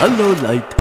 hello light